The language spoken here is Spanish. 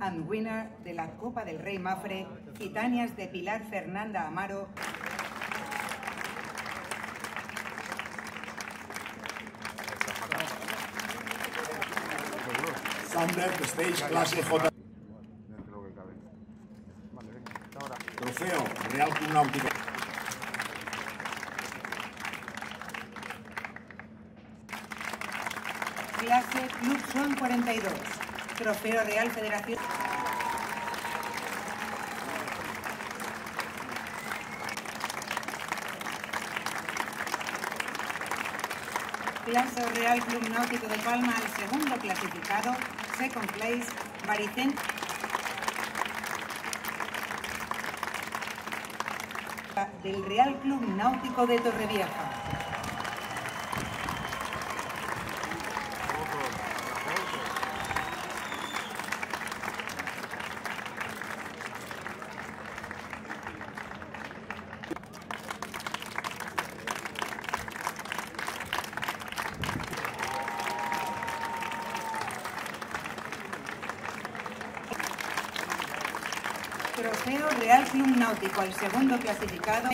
and winner de la Copa del Rey Mafre, Gitanias de Pilar Fernanda Amaro. Thunder Stage Clase J. Trofeo Real Club Náutico. Clase Club Son 42. Trofeo Real Federación. Clase Real Club Náutico de Palma al segundo clasificado, second place, Baricent. del Real Club Náutico de Torrevieja. Trofeo Real Club Náutico, el segundo clasificado.